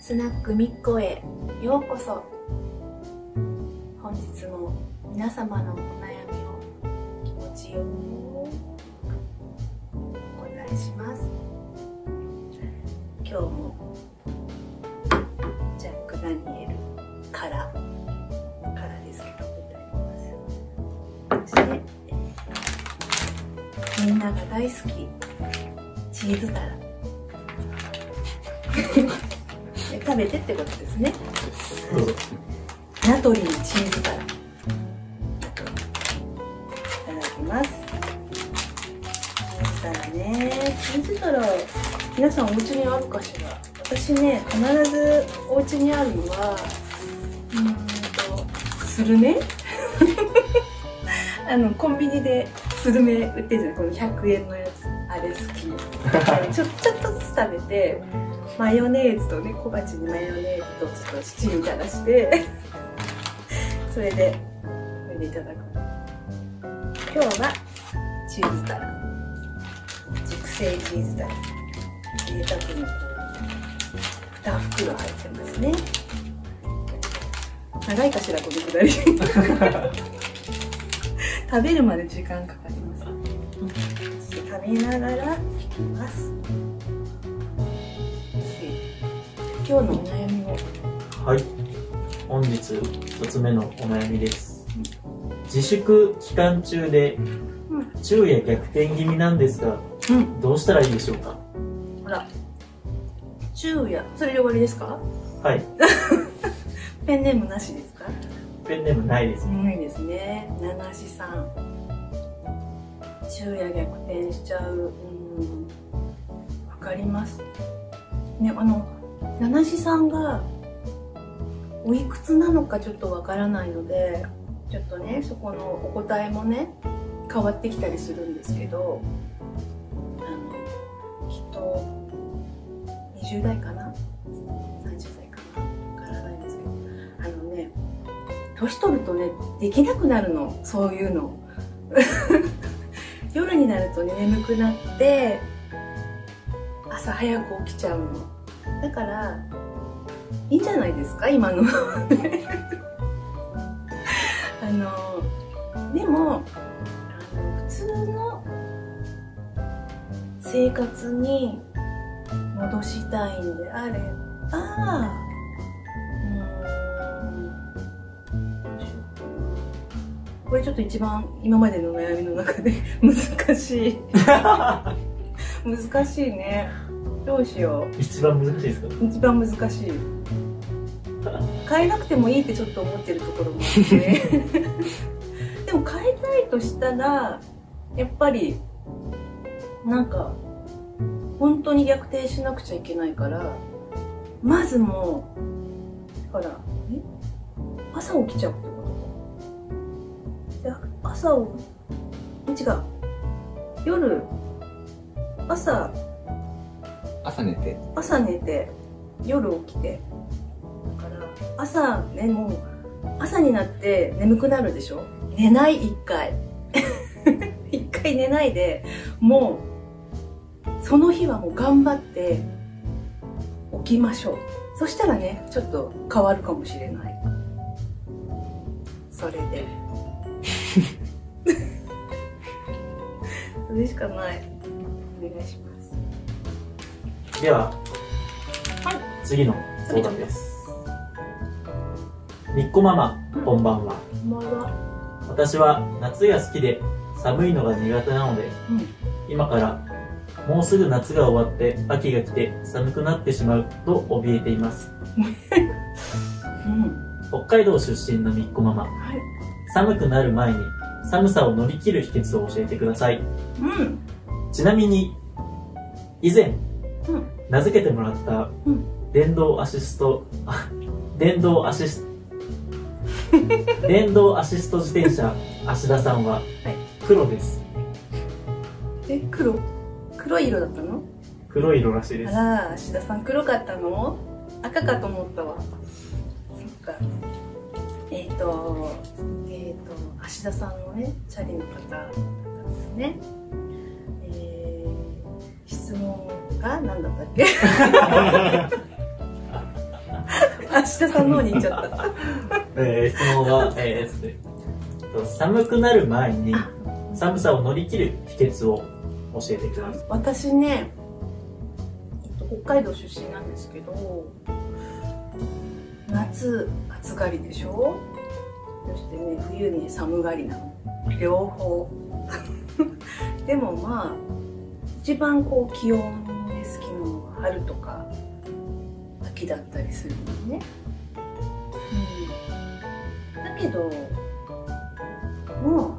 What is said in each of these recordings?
スナックみっこへようこそ。本日も皆様のお悩みを気持ちよく答えします。今日もジャック・ダニエルからからですけど歌います。そしてみんなが大好きチーズタラ。食べてってことですね。ナトリのチーズタラねチーズタラ皆さんお家にあるかしら？私ね必ずお家にあるのはうーんとスルメ？あのコンビニでスルメ売ってるじゃないこの100円のやつ。あれ好き。ちょちょっとずつ食べてマヨネーズとね小鉢にマヨネーズとちょっと七味垂らしてそれでこれでいただく。今日はチーズタラ。熟成チーズタラ贅沢に2袋入ってますね。長いかしらこのくだり。食べるまで時間かかります。食べながら聞きます。今日のお悩みをはい。本日一つ目のお悩みです。自粛期間中でうん。昼夜逆転気味なんですが、うん。どうしたらいいでしょうか？ほら昼夜それで終わりですか？はい。ペンネームなしですか？ペンネームないです。ないですね。七志さん昼夜逆転しちゃう。うん。わかります。ねあの七志さんがおいくつなのかちょっとわからないのでちょっとねそこのお答えもね変わってきたりするんですけどと20代かな？30代かな？わからないんですけど。あのね年取るとねできなくなるの。そういうの。夜になるとね眠くなって朝早く起きちゃうの。だからいいんじゃないですか？今の。あのでも普通の生活に戻したいんであればこれちょっと一番今までの悩みの中で 難しい。難しいね。どうしよ一番難しいですか？う一番難しい。変えなくてもいいってちょっと思ってるところもあって。でも変えたいとしたらやっぱりなんか本当に逆転しなくちゃいけないからまずもうだからえ？朝起きちゃうってこと？で朝を違う。夜朝朝寝て？朝寝て夜起きて。だから朝ねもう朝になって眠くなるでしょ？寝ない一回。一回寝ないでもうその日はもう頑張って起きましょう。そしたらねちょっと変わるかもしれない。それで。それしかない。お願いします。では、はい。次の相談です。みっこママ、こんばんは。こんばんは。私は夏が好きで寒いのが苦手なので、うん。今からもうすぐ夏が終わって秋が来て寒くなってしまうと怯えています。うん。北海道出身のみっこママ、はい。寒くなる前に寒さを乗り切る秘訣を教えてください。うん。ちなみに、以前、うん。名付けてもらったうん。電動アシスト、あ電動アシス 電動アシスト自転車、芦田さんははい。黒です。え黒？黒い色だったの？黒い色らしいです。あら芦田さん黒かったの？赤かと思ったわ。そっか。えっ、とえっ、と芦田さんのねチャリの方ですね。えー、質問が何だったっけ？芦田さんの方に行っちゃった。えー質問は、えーと寒くなる前にあ。寒さを乗り切る秘訣を教えてください。私ね北海道出身なんですけど夏暑がりでしょ？そしてね冬に寒がりなの。両方。でもまあ一番こう気温で好きなのは春とか秋だったりするのね、うん、だけども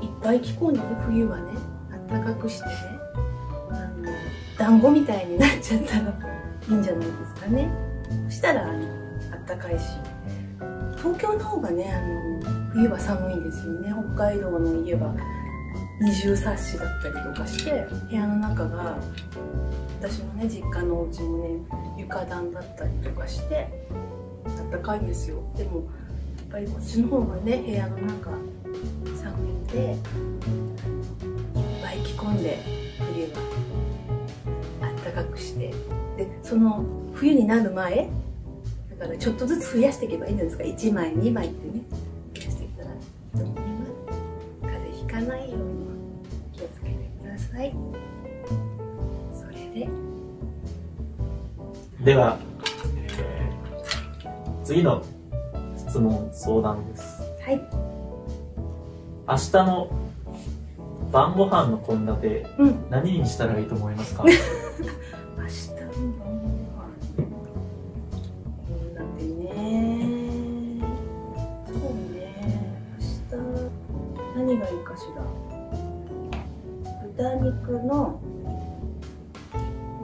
ういっぱい着込んでね冬はねあったかくしてねあの団子みたいになっちゃったらいいんじゃないですかね。そしたらあのあったかいし。東京の方がねあの冬は寒いんですよね。北海道の家は二重サッシだったりとかして部屋の中が私のね実家のお家もね床暖だったりとかしてあったかいんですよ。でもやっぱりこっちの方がね部屋の中寒いんで込んで冬はあったかくしてでその冬になる前だからちょっとずつ増やしていけばいいんですか。1枚2枚ってね増やしていったらいいと思います風邪ひかないように気をつけてください。それで。では、えー次の質問相談です。はい。明日の晩ご飯の献立うん。何にしたらいいと思いますか？明日の晩ご飯。うんだってね。そうね明日。何がいいかしら？豚肉の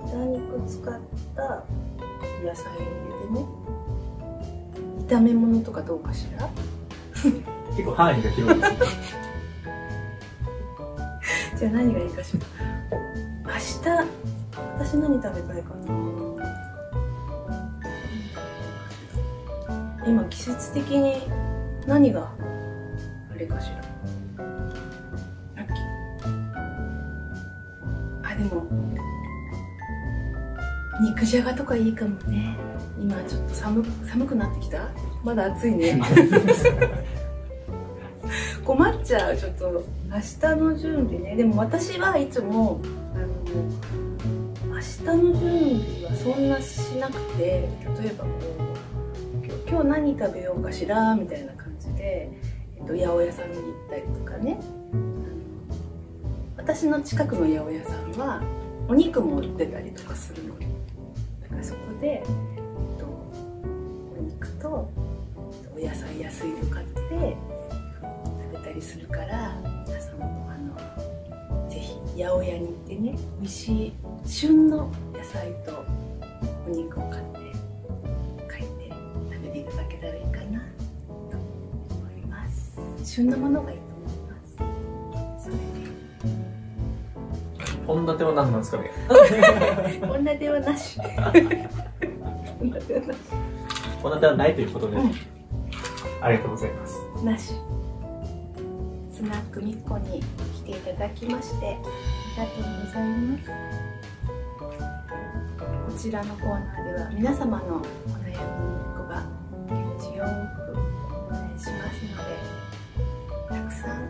豚肉使った野菜を入れてね。炒め物とかどうかしら？結構範囲が広いですね。じゃあ何がいいかしら。明日私何食べたいかな。今季節的に何があれかしら。秋あでも肉じゃがとかいいかもね。今ちょっと寒寒くなってきた？まだ暑いね。困っちゃうちょっと明日の準備ね。でも私はいつもあの明日の準備はそんなしなくて例えばこう今日何食べようかしらみたいな感じで、えっと、八百屋さんに行ったりとかね。私の近くの八百屋さんはお肉も売ってたりとかするのだからそこで、えっと、お肉とお野菜安いの買ってりするから皆さんもあのぜひ八百屋に行ってね美味しい旬の野菜とお肉を買って帰って食べていただけたらいいかなと思います。旬のものがいいと思います。それ。献立は何なんですかね。で献立はなし。献立はなし。献立はないということで、うん。ありがとうございます。なしスナックみっこに来ていただきましてありがとうございます。こちらのコーナーでは皆様のお悩みみっこが気持ちよくお願いしますのでたくさん